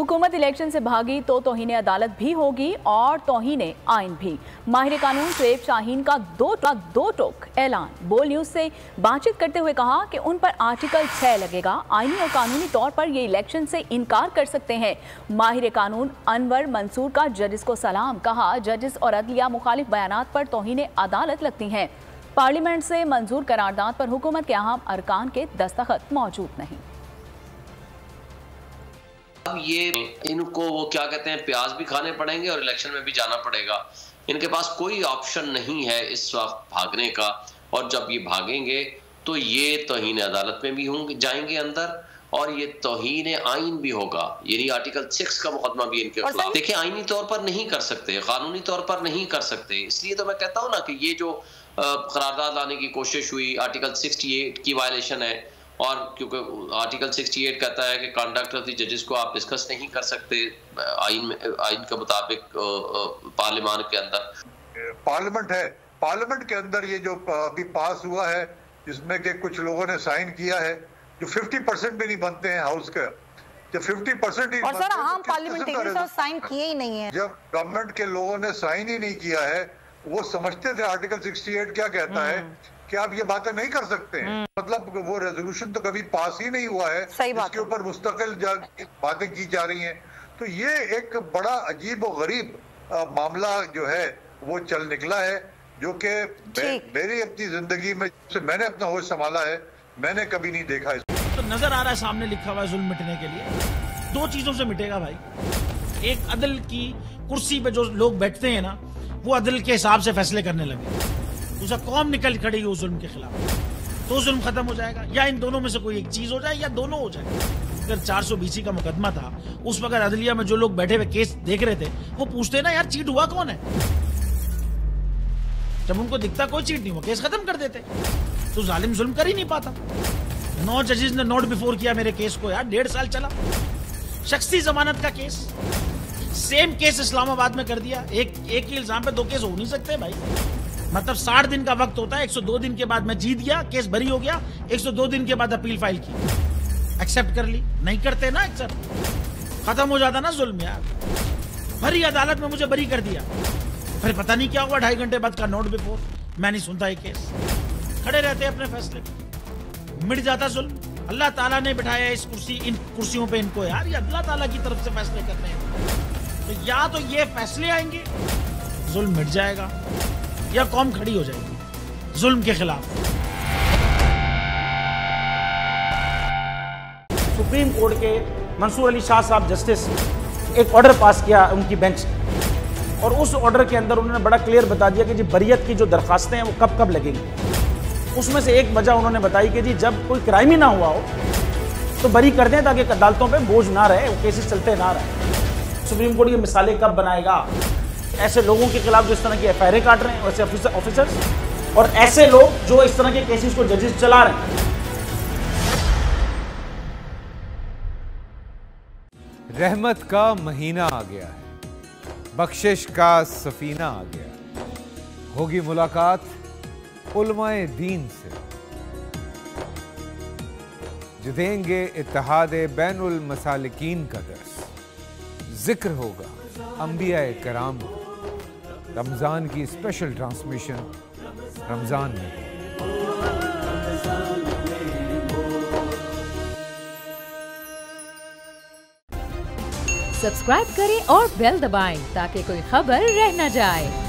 हुकूमत इलेक्शन से भागी तो तोहिन अदालत भी होगी और तोहिन आइन भी। माहिर कानून सुएब शाहीन का दो का दो टोक ऐलान। बोल न्यूज़ से बातचीत करते हुए कहा कि उन पर आर्टिकल छः लगेगा। आइनी और कानूनी तौर पर ये इलेक्शन से इनकार कर सकते हैं। माहिर कानून अनवर मंसूर का जजिस को सलाम। कहा, जजिस और अदलिया मुखालिफ बयान पर तोहन अदालत लगती हैं। पार्लियामेंट से मंजूर करारदाद पर हुकूमत के अहम अरकान के दस्तखत मौजूद नहीं। अब ये इनको वो क्या कहते हैं प्याज भी खाने पड़ेंगे और इलेक्शन में भी जाना पड़ेगा। इनके पास कोई ऑप्शन नहीं है इस वक्त भागने का। और जब ये भागेंगे तो ये तोहन अदालत में भी होंगे जाएँगे अंदर और ये तोहन आइन भी होगा। यानी आर्टिकल सिक्स का मुकदमा भी इनके खिलाफ। देखिए आइनी तौर पर नहीं कर सकते कानूनी तौर पर नहीं कर सकते। इसलिए तो मैं कहता हूँ ना कि ये जो करारदाद लाने की कोशिश हुई आर्टिकल सिक्सटी एट की वायलेशन है और क्योंकि आर्टिकल 68 कहता है कि कंडक्ट ऑफ़ द जजेस को आप डिस्कस नहीं कर सकते आइन में आइन के मुताबिक पार्लियामान के अंदर। पार्लियामेंट है। पार्लियामेंट के अंदर ये जो अभी पास हुआ है जिसमें के कुछ लोगों ने साइन किया है जो 50 परसेंट भी नहीं बनते हैं हाउस के। जब 50 परसेंट ही और सर आम पार्लियामेंटेरियन साइन किए ही नहीं है। जब गवर्नमेंट के लोगों ने साइन ही नहीं किया है वो समझते थे आर्टिकल 68 क्या कहता है कि आप ये बातें नहीं कर सकते। हैं मतलब वो रेजोल्यूशन तो कभी पास ही नहीं हुआ है। सही इसके ऊपर मुस्तकिल बातें की जा रही हैं। तो ये एक बड़ा अजीब और गरीब मामला जो है वो चल निकला है जो कि मेरी अपनी ज़िंदगी में से मैंने अपना होश संभाला है मैंने कभी नहीं देखा इसको तो नज़र आ रहा है सामने लिखा हुआ है जुल्म मिटने के लिए। दो चीज़ों से मिटेगा भाई। एक अदल की कुर्सी पे जो लोग बैठते हैं ना वो अदल के हिसाब से फैसले करने लगे। दूसरा कौम निकल खड़ी उस जुल्म के खिलाफ। तो जुल्म खत्म हो जाएगा। या इन दोनों में से कोई एक चीज़ हो जाए या दोनों हो जाए। अगर चार सौ बीसी का मुकदमा था, उस वक्त अदलिया में जो लोग बैठे हुए केस देख रहे थे, वो पूछते ना, यार, चीट हुआ कौन है? जब उनको दिखता कोई चीट नहीं हुआ, केस खत्म कर देते। तो जालिम जुल्म कर ही नहीं पाता। नौ जजेस ने नोट बिफोर किया मेरे केस को, यार, डेढ़ साल चला। शख्सी जमानत का केस। सेम केस इस्लामाबाद में कर दिया। एक एक ही इल्ज़ाम पे दो केस हो नहीं सकते भाई। मतलब साठ दिन का वक्त होता है 102 दिन के बाद मैं जीत गया, केस भरी हो गया 102 दिन के बाद अपील फ़ाइल की। एक्सेप्ट कर ली। नहीं करते ना एक्सेप्ट खत्म हो जाता ना जुल्म यार। भरी अदालत में मुझे बरी कर दिया। फिर पता नहीं क्या हुआ, ढाई घंटे बाद का नोट बिफोर मैं नहीं सुनता ये केस। खड़े रहते अपने फैसले मिट जाता जुल्म। अल्लाह ताला ने बिठाया इस कुर्सी, इन कुर्सियों पे इनको यार। ये अल्लाह ताला की तरफ़ से फैसले करने हैं। तो या तो ये फैसले आएँगे, जुल्म मिट जाएगा। या कौम खड़ी हो जाएगी, जुल्म के खिलाफ। सुप्रीम कोर्ट के मंसूर अली शाह साहब जस्टिस एक ऑर्डर पास किया उनकी बेंच और उस ऑर्डर के अंदर उन्होंने बड़ा क्लियर बता दिया कि जी बरीत की जो दरखास्तें हैं, वो कब कब लगेंगी। उसमें से एक वजह उन्होंने बताई कि जी जब कोई क्राइम ही ना हुआ हो तो बरी कर दें ताकि अदालतों पे बोझ ना रहे, वो केसेस चलते ना रहे। सुप्रीम कोर्ट ये मिसालें कब बनाएगा? ऐसे लोगों के खिलाफ जो इस तरह की एफ़ काट रहे हैं, वैसे ऑफिसर्स और ऐसे लोग जो इस तरह के केसेस को जजेस चला रहे हैं। रहमत का महीना आ गया है, बख्शिश का सफीना आ गया होगी मुलाकात उलमाए दीन से। जो देंगे इतिहाद बैन मसालिकीन का दर्स। ज़िक्र होगा अम्बिया कराम रमज़ान की स्पेशल ट्रांसमिशन रमज़ान में। सब्सक्राइब करें और बेल दबाएँ ताकि कोई खबर रह न जाए।